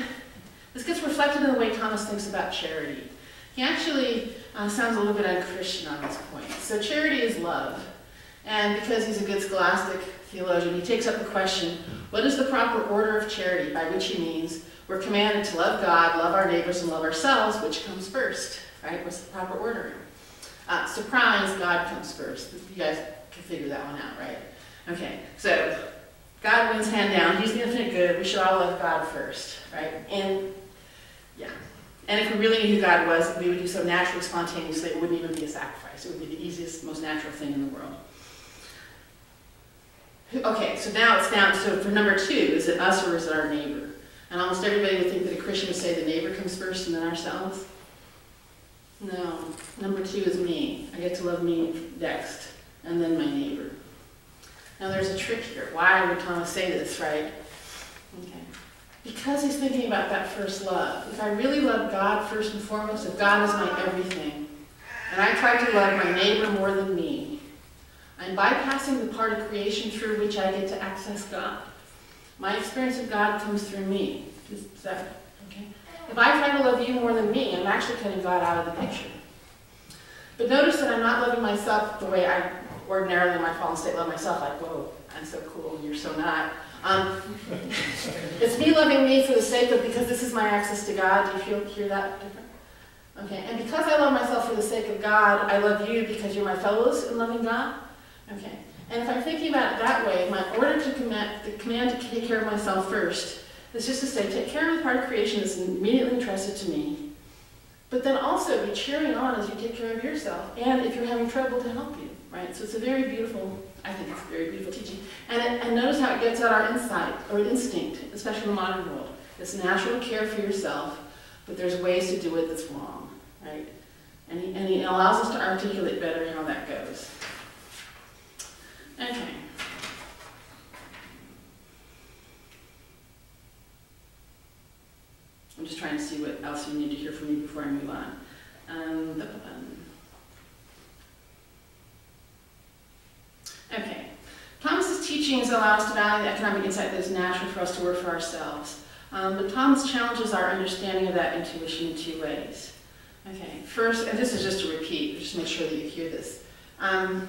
this gets reflected in the way Thomas thinks about charity. He actually uh, sounds a little bit unchristian on this point. So charity is love, and because he's a good scholastic theologian, he takes up the question: What is the proper order of charity? By which he means we're commanded to love God, love our neighbors, and love ourselves. Which comes first? Right? What's the proper ordering? Uh, surprise, God comes first. You guys can figure that one out, right? Okay, so God wins hand down. He's the infinite good. We should all love God first, right? And yeah. And if we really knew who God was, we would do so naturally, spontaneously, it wouldn't even be a sacrifice. It would be the easiest, most natural thing in the world. Okay, so now it's down, so for number two, is it us or is it our neighbor? And almost everybody would think that a Christian would say the neighbor comes first and then ourselves. No, number two is me. I get to love me next, and then my neighbor. Now there's a trick here. Why would Thomas say this, right? Okay. Because he's thinking about that first love. If I really love God first and foremost, if God is my everything, and I try to love my neighbor more than me, I'm bypassing the part of creation through which I get to access God. My experience of God comes through me. Is that okay? If I try to love you more than me, I'm actually cutting God out of the picture. But notice that I'm not loving myself the way I ordinarily in my fallen state love myself, like, whoa, I'm so cool, you're so not. Um, it's me loving me for the sake of, because this is my access to God. Do you feel, hear that different? Okay, and because I love myself for the sake of God, I love you because you're my fellows in loving God. Okay, and if I'm thinking about it that way, my order to command, the command to take care of myself first is just to say, take care of the part of creation that's immediately entrusted to me, but then also be cheering on as you take care of yourself, and if you're having trouble, to help you right? So it's a very beautiful, I think it's a very beautiful teaching. And, it, and notice how it gets at our insight, or instinct, especially in the modern world. It's natural care for yourself, but there's ways to do it that's wrong, right? And he, and he allows us to articulate better how that goes. Okay. I'm just trying to see what else you need to hear from me before I move on. Um, Okay. Thomas's teachings allow us to value the economic insight that is natural for us to work for ourselves. Um, but Thomas challenges our understanding of that intuition in two ways. Okay, first, and this is just a repeat, just make sure that you hear this. Um,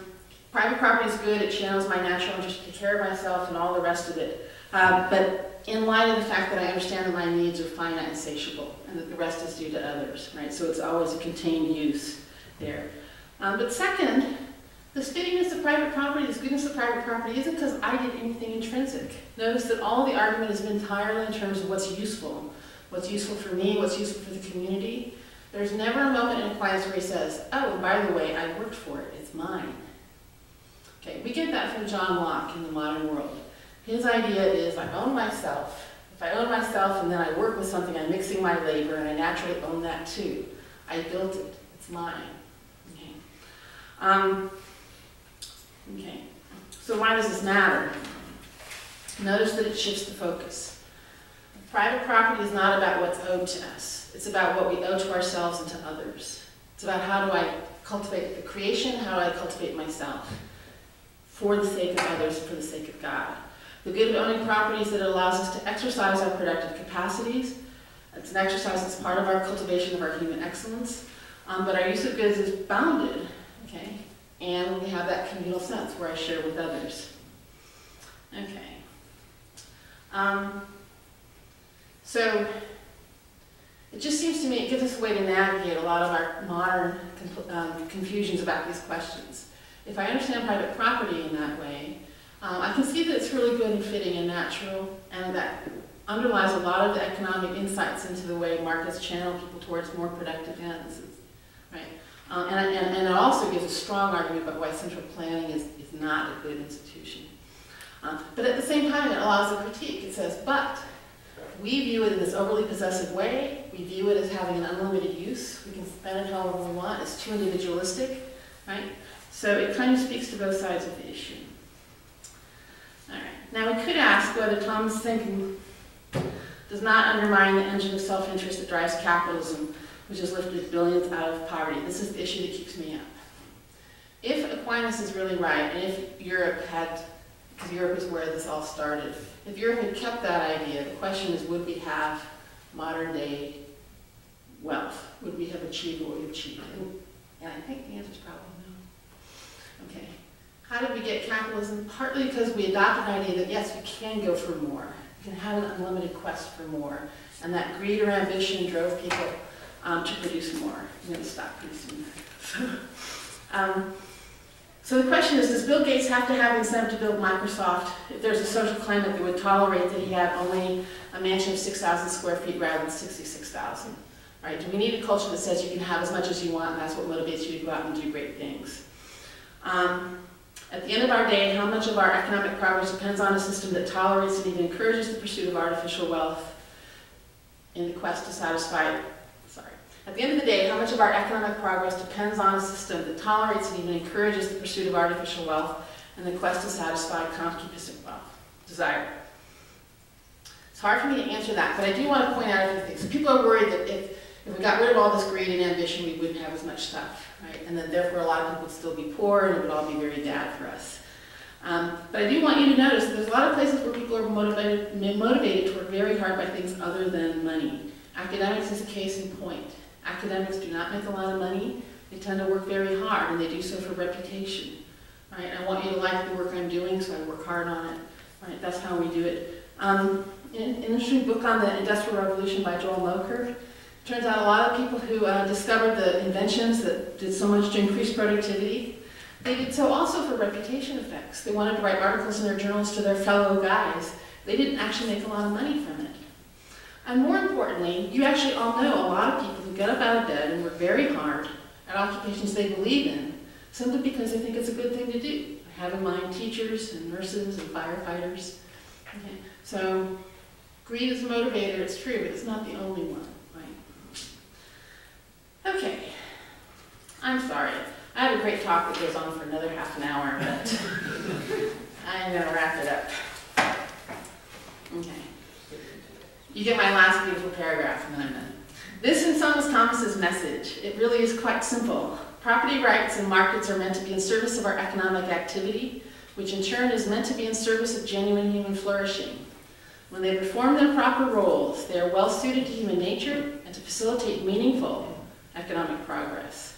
private property is good, it channels my natural interest to take care of myself and all the rest of it. Uh, but in light of the fact that I understand that my needs are finite and satiable, and that the rest is due to others, right? So it's always a contained use there. Um, but second, the steadiness of private property, the goodness of private property isn't because I did anything intrinsic. Notice that all the argument has been entirely in terms of what's useful. What's useful for me, what's useful for the community. There's never a moment in Aquinas where he says, oh, by the way, I worked for it, it's mine. Okay, we get that from John Locke in the modern world. His idea is I own myself. If I own myself and then I work with something, I'm mixing my labor and I naturally own that too. I built it, it's mine. Okay. Um, Okay, so why does this matter? Notice that it shifts the focus. Private property is not about what's owed to us. It's about what we owe to ourselves and to others. It's about how do I cultivate the creation, how do I cultivate myself for the sake of others, for the sake of God. The good of owning property is that it allows us to exercise our productive capacities. It's an exercise that's part of our cultivation of our human excellence. Um, but our use of goods is bounded, okay? and we have that communal sense where I share with others. Okay. Um, so it just seems to me it gives us a way to navigate a lot of our modern um, confusions about these questions. If I understand private property in that way, um, I can see that it's really good and fitting and natural, and that underlies a lot of the economic insights into the way markets channel people towards more productive ends. Right? Uh, and, and, and, it also gives a strong argument about why central planning is, is not a good institution. Uh, but at the same time, it allows a critique. It says, but we view it in this overly possessive way. We view it as having an unlimited use. We can spend it however we want. It's too individualistic, right? So it kind of speaks to both sides of the issue. All right. Now we could ask whether Tom's thinking does not undermine the engine of self-interest that drives capitalism which has lifted billions out of poverty. This is the issue that keeps me up. If Aquinas is really right, and if Europe had because Europe is where this all started. If Europe had kept that idea, the question is, would we have modern day wealth? Would we have achieved what we've achieved? And- I think the answer is probably. How did we get capitalism? Partly because we adopted an idea that yes, we can go for more. We can have an unlimited quest for more. And that greed or ambition drove people um, to produce more. I'm going to stop pretty soon. um, so the question is, does Bill Gates have to have incentive to build Microsoft if there's a social climate that would tolerate that he had only a mansion of 6,000 square feet rather than 66,000? Right? Do we need a culture that says you can have as much as you want and that's what motivates you to go out and do great things? Um, at the end of our day, how much of our economic progress depends on a system that tolerates and even encourages the pursuit of artificial wealth in the quest to satisfy, sorry. At the end of the day, how much of our economic progress depends on a system that tolerates and even encourages the pursuit of artificial wealth in the quest to satisfy concupiscible wealth, desire. It's hard for me to answer that, but I do want to point out a few things. People are worried that if if we got rid of all this greed and ambition, we wouldn't have as much stuff, right? And then therefore a lot of people would still be poor and it would all be very bad for us. Um, but I do want you to notice that there's a lot of places where people are motivated, motivated to work very hard by things other than money. Academics is a case in point. Academics do not make a lot of money. They tend to work very hard and they do so for reputation. Right? I want you to like the work I'm doing, so I work hard on it. Right? That's how we do it. Um, an interesting book on the Industrial Revolution by Joel Mokyr Turns out a lot of people who uh, discovered the inventions that did so much to increase productivity, they did so also for reputation effects. They wanted to write articles in their journals to their fellow guys. They didn't actually make a lot of money from it. And more importantly, you actually all know a lot of people who get up out of bed and work very hard at occupations they believe in, simply because they think it's a good thing to do. I have in mind teachers and nurses and firefighters. Okay. So greed is a motivator, it's true, but it's not the only one. Okay. I'm sorry. I have a great talk that goes on for another half an hour, but I'm going to wrap it up. Okay. You get my last beautiful paragraph, and then I'm done. This is Thomas Thomas's message. It really is quite simple. Property rights and markets are meant to be in service of our economic activity, which in turn is meant to be in service of genuine human flourishing. When they perform their proper roles, they are well suited to human nature and to facilitate meaningful, economic progress.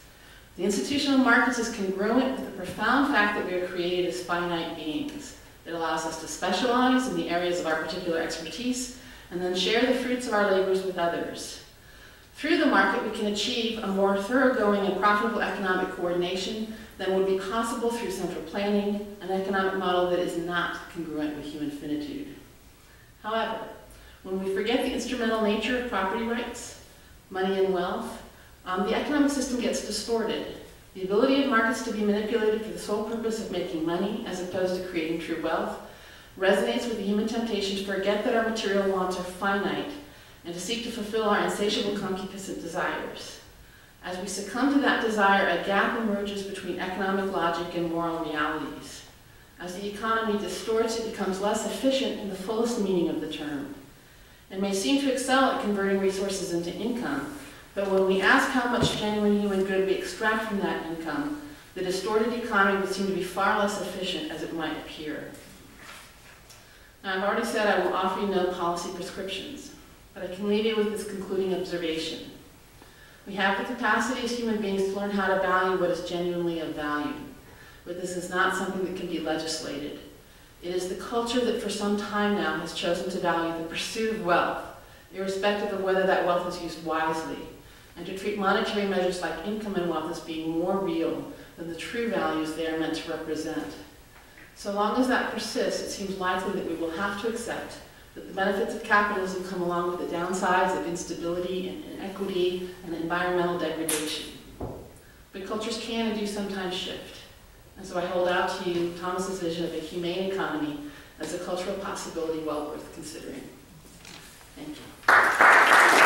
The institutional markets is congruent with the profound fact that we are created as finite beings. It allows us to specialize in the areas of our particular expertise and then share the fruits of our labors with others. Through the market, we can achieve a more thoroughgoing and profitable economic coordination than would be possible through central planning, an economic model that is not congruent with human finitude. However, when we forget the instrumental nature of property rights, money and wealth, um, the economic system gets distorted. The ability of markets to be manipulated for the sole purpose of making money, as opposed to creating true wealth, resonates with the human temptation to forget that our material wants are finite and to seek to fulfill our insatiable concupiscent desires. As we succumb to that desire, a gap emerges between economic logic and moral realities. As the economy distorts, it becomes less efficient in the fullest meaning of the term. It may seem to excel at converting resources into income, but when we ask how much genuine human good we extract from that income, the distorted economy would seem to be far less efficient as it might appear. Now, I've already said I will offer you no policy prescriptions, but I can leave you with this concluding observation. We have the capacity as human beings to learn how to value what is genuinely of value, but this is not something that can be legislated. It is the culture that for some time now has chosen to value the pursuit of wealth, irrespective of whether that wealth is used wisely and to treat monetary measures like income and wealth as being more real than the true values they are meant to represent. So long as that persists, it seems likely that we will have to accept that the benefits of capitalism come along with the downsides of instability and inequity and environmental degradation. But cultures can and do sometimes shift. And so I hold out to you Thomas's vision of a humane economy as a cultural possibility well worth considering. Thank you.